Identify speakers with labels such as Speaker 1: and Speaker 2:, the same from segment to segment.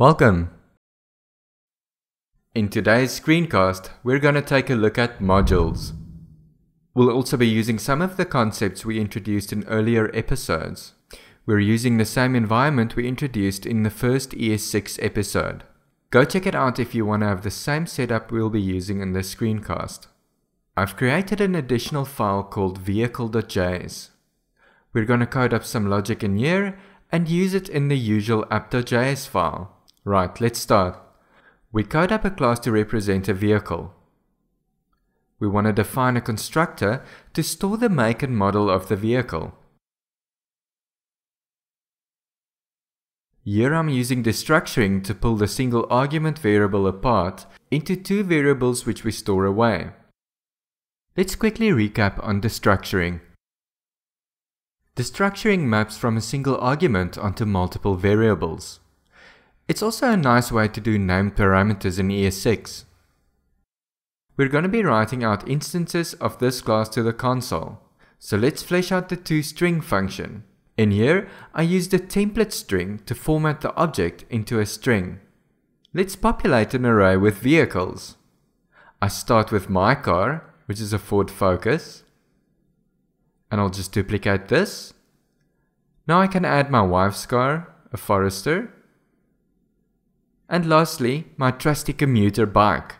Speaker 1: Welcome! In today's screencast, we're going to take a look at modules. We'll also be using some of the concepts we introduced in earlier episodes. We're using the same environment we introduced in the first ES6 episode. Go check it out if you want to have the same setup we'll be using in this screencast. I've created an additional file called vehicle.js. We're going to code up some logic in here and use it in the usual app.js file. Right, let's start. We code up a class to represent a vehicle. We want to define a constructor to store the make and model of the vehicle. Here I'm using destructuring to pull the single argument variable apart into two variables which we store away. Let's quickly recap on destructuring. Destructuring maps from a single argument onto multiple variables. It's also a nice way to do named parameters in ES6. We're going to be writing out instances of this class to the console. So let's flesh out the toString function. In here, I use the template string to format the object into a string. Let's populate an array with vehicles. I start with my car, which is a Ford Focus. And I'll just duplicate this. Now I can add my wife's car, a Forester. And lastly, my trusty commuter bike.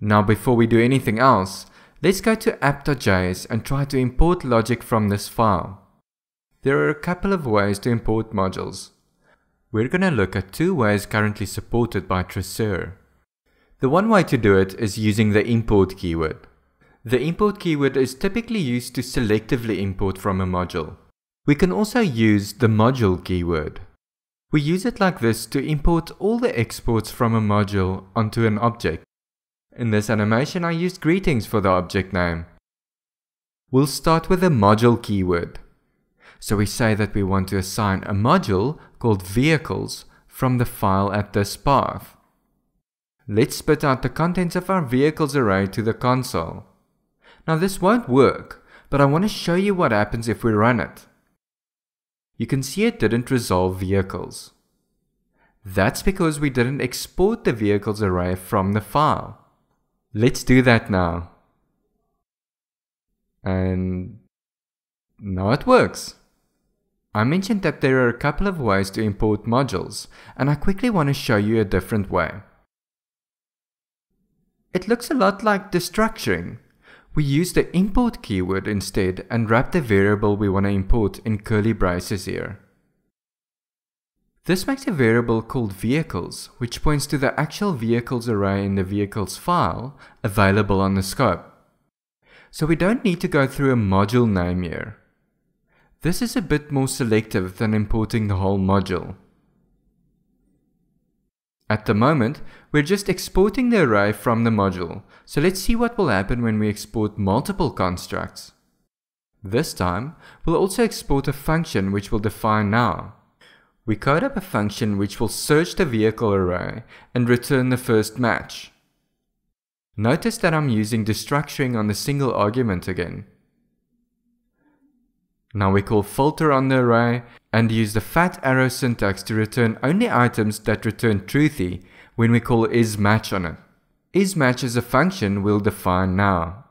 Speaker 1: Now before we do anything else, let's go to app.js and try to import logic from this file. There are a couple of ways to import modules. We're going to look at two ways currently supported by Traceur. The one way to do it is using the import keyword. The import keyword is typically used to selectively import from a module. We can also use the module keyword. We use it like this to import all the exports from a module onto an object. In this animation I used greetings for the object name. We'll start with the module keyword. So we say that we want to assign a module called vehicles from the file at this path. Let's spit out the contents of our vehicles array to the console. Now this won't work, but I want to show you what happens if we run it. You can see it didn't resolve vehicles. That's because we didn't export the vehicles array from the file. Let's do that now. And now it works. I mentioned that there are a couple of ways to import modules, and I quickly want to show you a different way. It looks a lot like destructuring. We use the import keyword instead and wrap the variable we want to import in curly braces here. This makes a variable called vehicles, which points to the actual vehicles array in the vehicles file available on the scope. So we don't need to go through a module name here. This is a bit more selective than importing the whole module. At the moment, we're just exporting the array from the module, so let's see what will happen when we export multiple constructs. This time, we'll also export a function which we'll define now. We code up a function which will search the vehicle array and return the first match. Notice that I'm using destructuring on the single argument again. Now we call filter on the array and use the fat arrow syntax to return only items that return truthy when we call isMatch on it. IsMatch is a function we'll define now.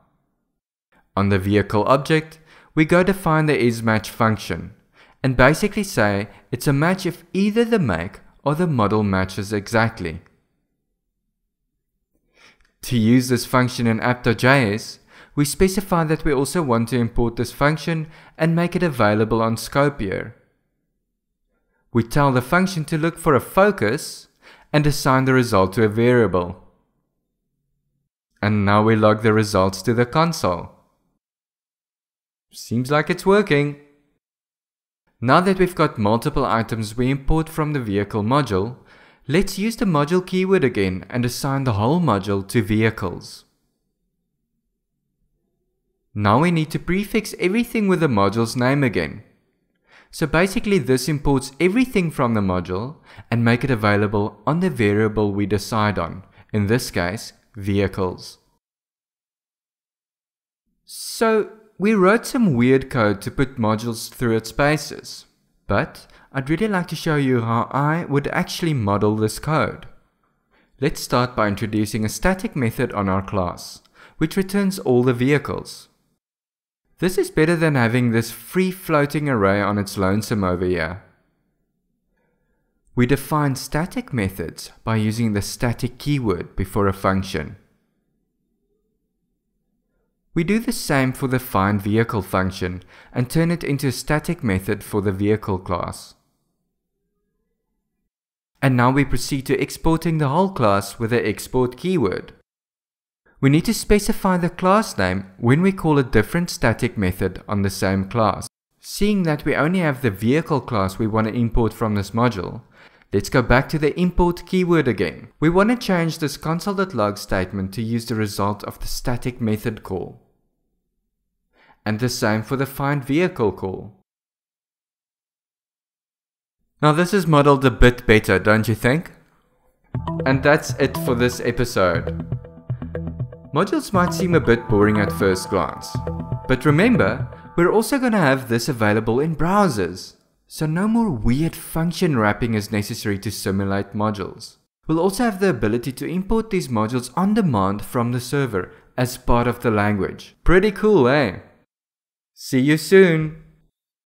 Speaker 1: On the vehicle object, we go to define the isMatch function and basically say it's a match if either the make or the model matches exactly. To use this function in app.js, we specify that we also want to import this function and make it available on scope here. We tell the function to look for a focus and assign the result to a variable. And now we log the results to the console. Seems like it's working. Now that we've got multiple items we import from the vehicle module, let's use the module keyword again and assign the whole module to vehicles. Now we need to prefix everything with the module's name again. So basically this imports everything from the module and make it available on the variable we decide on, in this case, vehicles. So we wrote some weird code to put modules through its paces. but I'd really like to show you how I would actually model this code. Let's start by introducing a static method on our class, which returns all the vehicles. This is better than having this free floating array on its lonesome over here. We define static methods by using the static keyword before a function. We do the same for the findVehicle function and turn it into a static method for the vehicle class. And now we proceed to exporting the whole class with the export keyword. We need to specify the class name when we call a different static method on the same class. Seeing that we only have the vehicle class we want to import from this module, let's go back to the import keyword again. We want to change this console.log statement to use the result of the static method call. And the same for the findVehicle call. Now this is modeled a bit better, don't you think? And that's it for this episode. Modules might seem a bit boring at first glance, but remember, we're also going to have this available in browsers, so no more weird function wrapping is necessary to simulate modules. We'll also have the ability to import these modules on demand from the server as part of the language. Pretty cool, eh? See you soon!